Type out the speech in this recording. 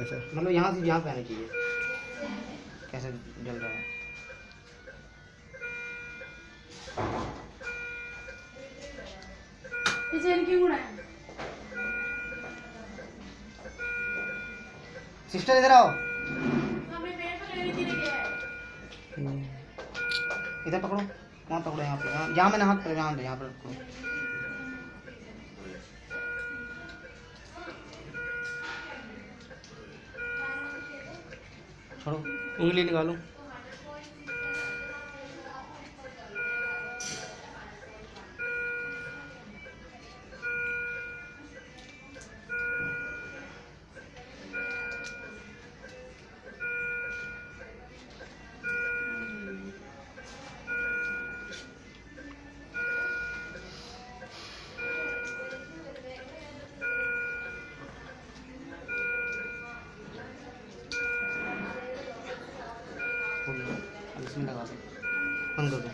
हैं सर मतलब यहाँ से यहाँ पे आना चाहिए कैसे जल रहा है? है सिस्टर इधर आओ। हमने पेट पर लेने के लिए गया है। इधर पकड़ो। वहाँ पकड़ो यहाँ पे। यहाँ हाथ पे यहाँ यहाँ पर छोड़ो उंगली निकालो। 보도록 하겠습니다. 가서 언더도.